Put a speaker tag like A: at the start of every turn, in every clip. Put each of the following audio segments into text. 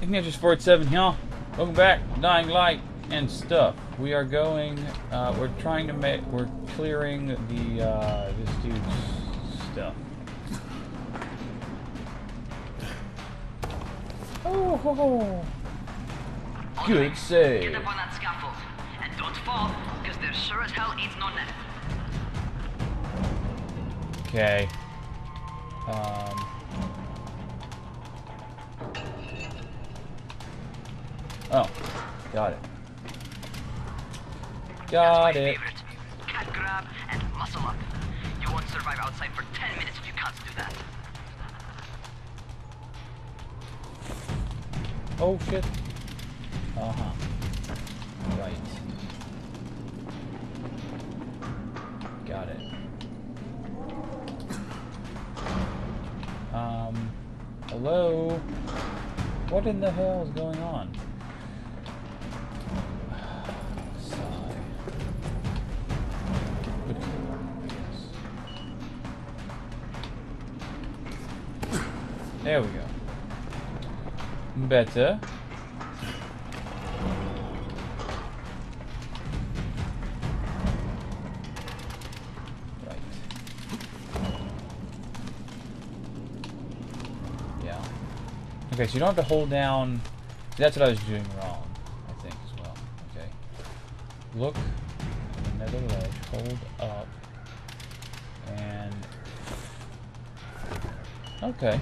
A: Ignatius 47 here. Welcome back, Dying Light and stuff. We are going, uh, we're trying to make, we're clearing the, uh, this dude's stuff. Oh, ho, ho. good save.
B: Get up on that scaffold. And don't fall, because there sure as hell ain't no net.
A: Okay. Um. Oh, got it. Got it.
B: favorite. Cat grab and muscle up. You won't survive outside for 10 minutes if you can't do that.
A: Oh shit. Uh huh. Right. Got it. Um. Hello? What in the hell is going on? There we go. Better. Right. Yeah. Okay, so you don't have to hold down. That's what I was doing wrong, I think, as well. Okay. Look another ledge, hold up, and. Okay.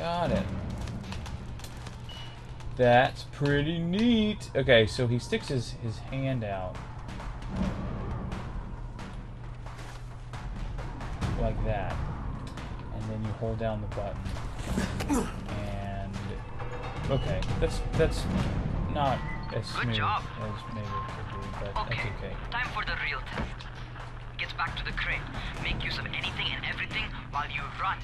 A: Got it. That's pretty neat. Okay, so he sticks his, his hand out. Like that. And then you hold down the button. And okay, that's that's not as
B: Good
A: smooth
B: job.
A: as maybe it could be, but
B: Okay,
A: that's okay.
B: time for the real test. Get back to the crate. Make use of anything and everything while you run.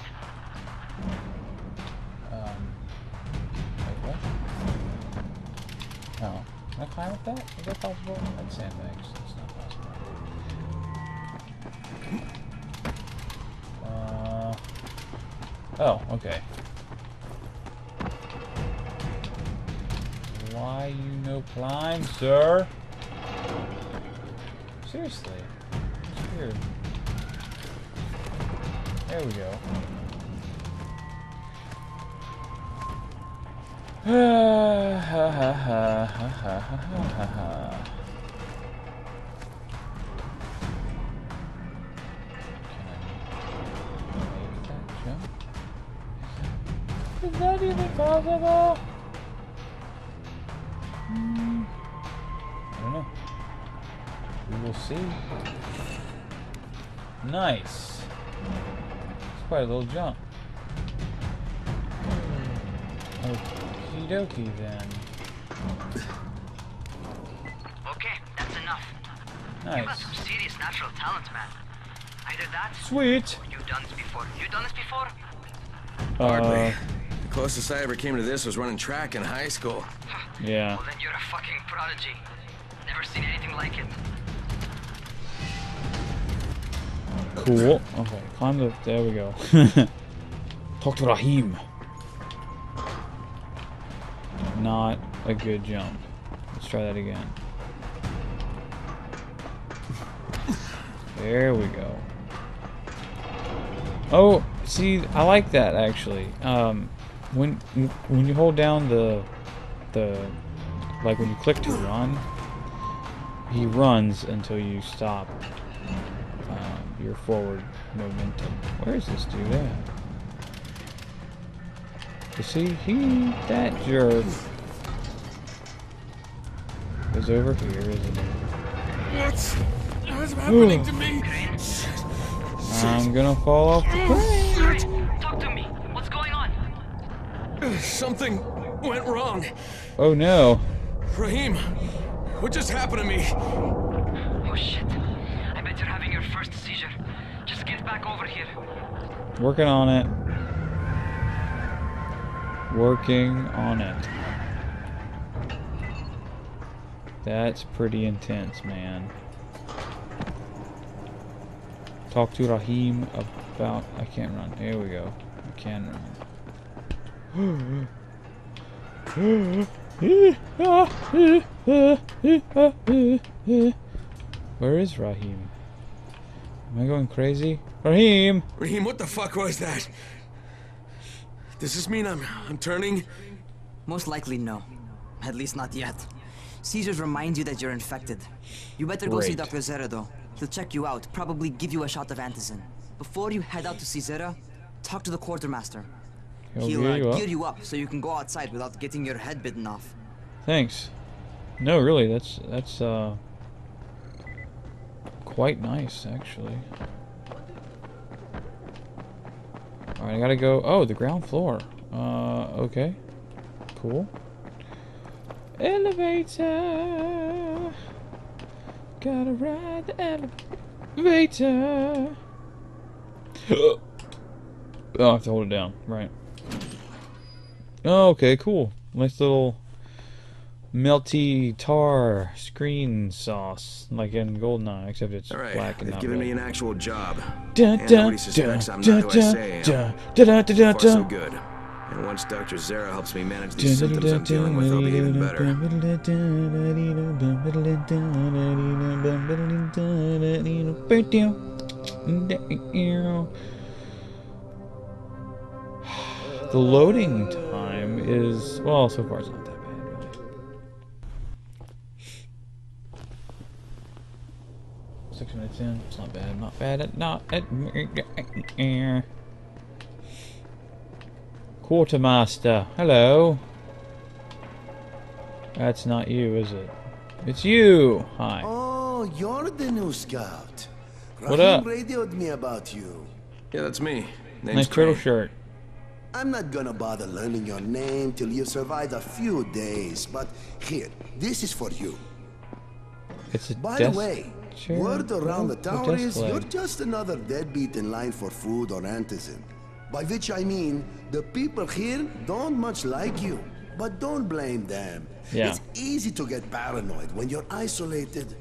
A: Can I climb up that? Is that possible? That's sandbags. That's not possible. Uh, oh, okay. Why you no climb, sir? Seriously, it's weird. There we go. Is that even possible? Hmm. I don't know. We will see. Nice. It's quite a little jump. Okie dokie then.
B: Okay, that's enough. You got some serious natural talent, man. Either that,
A: Sweet.
B: or you've done this before. You done this before?
C: Hardly.
A: Uh,
C: The closest I ever came to this was running track in high school.
A: yeah.
B: Well, then you're a fucking prodigy. Never seen anything like it.
A: Cool. Okay, climb the. There we go. Talk to Rahim. Not a good jump. Let's try that again. There we go. Oh, see, I like that actually. Um, when when you hold down the the like when you click to run, he runs until you stop um, your forward momentum. Where is this dude at? You see, he that jerk is over here, isn't he?
C: What's, what's happening to me?
A: I'm gonna fall off the crane.
B: Talk to me. What's going on?
C: Something went wrong.
A: Oh no.
C: Rahim, what just happened to me?
B: Oh shit. I bet you're having your first seizure. Just get back over here.
A: Working on it. Working on it. That's pretty intense, man. Talk to Rahim about. I can't run. Here we go. I can run. Where is Rahim? Am I going crazy? Rahim!
C: Rahim, what the fuck was that? Does this mean I'm I'm turning?
B: Most likely no. At least not yet. Caesars reminds you that you're infected. You better go see Dr. Zere though. He'll check you out, probably give you a shot of Antizin. Before you head out to see Zere, talk to the quartermaster.
A: He'll
B: He'll
A: gear
B: uh,
A: you up.
B: gear you up so you can go outside without getting your head bitten off.
A: Thanks. No, really, that's that's uh quite nice actually. Alright, I gotta go oh the ground floor. Uh okay. Cool. Elevator Gotta ride the elevator Oh I have to hold it down, right. Okay, cool. Nice little melty tar screen sauce, like in Goldeneye, except it's
C: All right.
A: black and
C: They've given
A: red.
C: me an actual job. Da,
A: da,
C: and suspects I'm not who I say da,
A: da, da, da, da, da.
C: so good. And once Dr. Zere helps me manage these symptoms I'm dealing with, I'll be even better.
A: The loading time is, well, so far it's not Six minutes in, it's not bad, not bad, at- not at Quartermaster, hello. That's not you, is it? It's you. Hi.
D: Oh, you're the new scout.
A: What
D: Rahim
A: up?
D: radioed me about you.
C: Yeah, that's me. Name's
A: nice turtle shirt.
D: I'm not gonna bother learning your name till you survive a few days, but here, this is for you.
A: It's a
D: By
A: desk
D: the way, word around the town is you're just another deadbeat in line for food or antizin. By which I mean, the people here don't much like you. But don't blame them.
A: Yeah.
D: It's easy to get paranoid when you're isolated.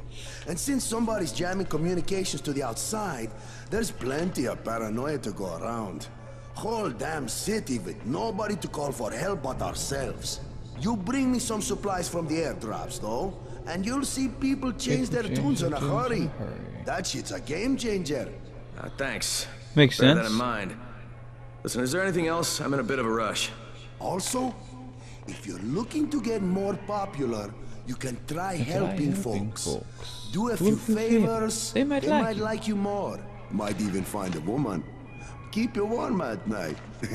D: And since somebody's jamming communications to the outside, there's plenty of paranoia to go around. Whole damn city with nobody to call for help but ourselves. You bring me some supplies from the airdrops, though, and you'll see people change
A: People
D: their
A: change
D: tunes
A: their
D: in a
A: tunes in a
D: hurry.
A: hurry.
D: That shit's a game changer.
C: Uh, thanks.
A: Makes
C: Bear
A: sense.
C: that in mind. Listen, is there anything else? I'm in a bit of a rush.
D: Also, if you're looking to get more popular, you can try helping,
A: helping
D: folks.
A: folks.
D: Do a
A: Do
D: few
A: favors.
D: favors.
A: They might like you.
D: you more. Might even find a woman. Keep you warm at night.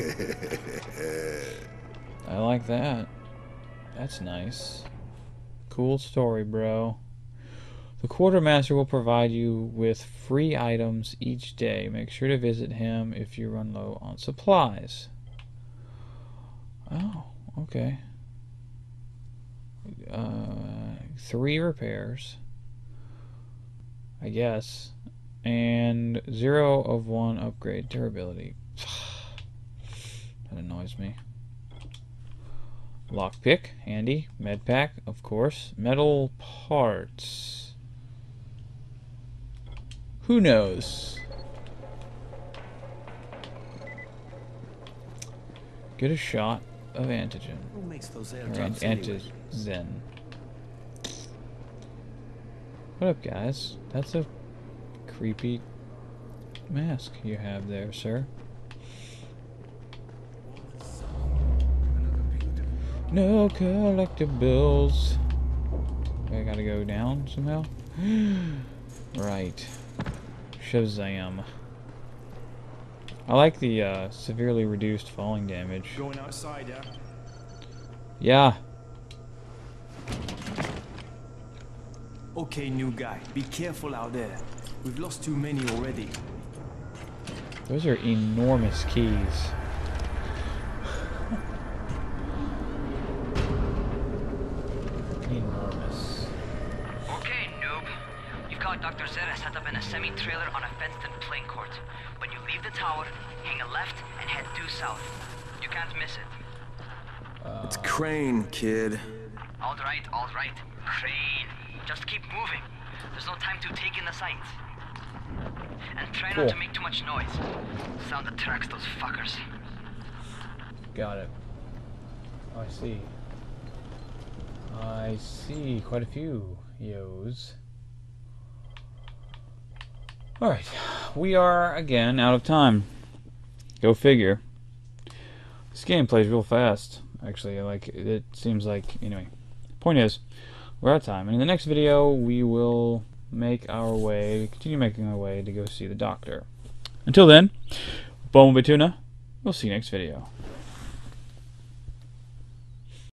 A: I like that. That's nice. Cool story, bro. The quartermaster will provide you with free items each day. Make sure to visit him if you run low on supplies. Oh, okay. Uh, three repairs. I guess. And zero of one upgrade durability. that annoys me. Lockpick, handy. Medpack, of course. Metal parts. Who knows? Get a shot of antigen.
D: Who makes those
A: Or
D: airdrops
A: an-
D: anyway?
A: antizin. What up, guys? That's a creepy mask you have there, sir. No collectibles. I gotta go down somehow. right. Shazam. I like the uh, severely reduced falling damage.
E: Going outside, yeah?
A: Yeah.
E: Okay, new guy, be careful out there. We've lost too many already.
A: Those are enormous keys. Enormous.
B: Okay, noob. You've got Dr. Zere set up in a semi-trailer on a fenced-in playing court. When you leave the tower, hang a left and head due south. You can't miss it.
C: It's Crane, kid.
B: All right, all right. Crane. Just keep moving. There's no time to take in the sights. And try
A: Cool.
B: not to make too much noise. Sound attracts those fuckers.
A: Got it. Oh, I see. I see quite a few yos. Alright, we are again out of time. Go figure. This game plays real fast, actually. Like, it seems like, anyway. Point is, we're out of time. And in the next video, we will make our way, continue making our way to go see the doctor. Until then, Bumblebee Tuna, we'll see you next video.